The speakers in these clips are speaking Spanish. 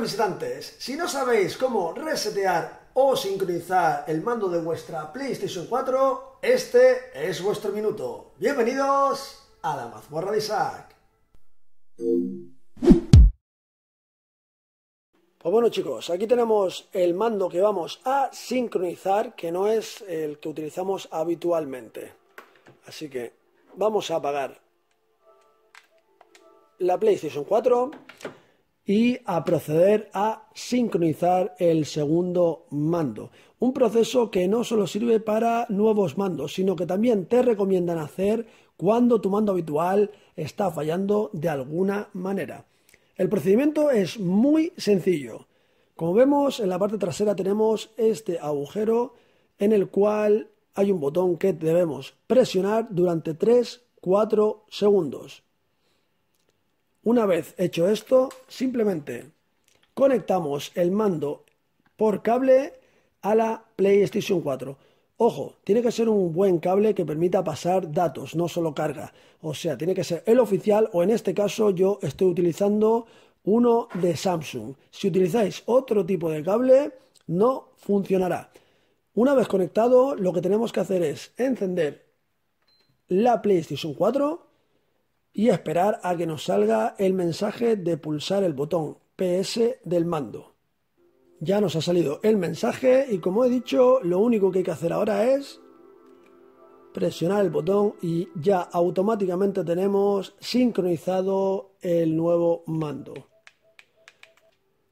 Visitantes, si no sabéis cómo resetear o sincronizar el mando de vuestra PlayStation 4, este es vuestro minuto. Bienvenidos a la mazmorra de Isaac. Pues bueno chicos, aquí tenemos el mando que vamos a sincronizar, que no es el que utilizamos habitualmente. Así que vamos a apagar la PlayStation 4 y a proceder a sincronizar el segundo mando. Un proceso que no solo sirve para nuevos mandos, sino que también te recomiendan hacer cuando tu mando habitual está fallando de alguna manera. El procedimiento es muy sencillo. Como vemos en la parte trasera tenemos este agujero en el cual hay un botón que debemos presionar durante 3-4 segundos. Una vez hecho esto, simplemente conectamos el mando por cable a la PlayStation 4. Ojo, tiene que ser un buen cable que permita pasar datos, no solo carga. O sea, tiene que ser el oficial o en este caso yo estoy utilizando uno de Samsung. Si utilizáis otro tipo de cable, no funcionará. Una vez conectado, lo que tenemos que hacer es encender la PlayStation 4 y esperar a que nos salga el mensaje de pulsar el botón PS del mando. Ya nos ha salido el mensaje y como he dicho, lo único que hay que hacer ahora es presionar el botón y ya automáticamente tenemos sincronizado el nuevo mando.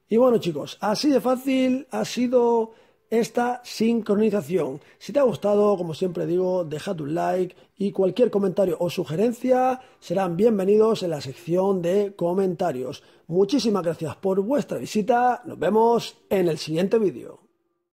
Y bueno chicos, así de fácil ha sido esta sincronización. Si te ha gustado, como siempre digo, dejad un like y cualquier comentario o sugerencia serán bienvenidos en la sección de comentarios. Muchísimas gracias por vuestra visita. Nos vemos en el siguiente vídeo.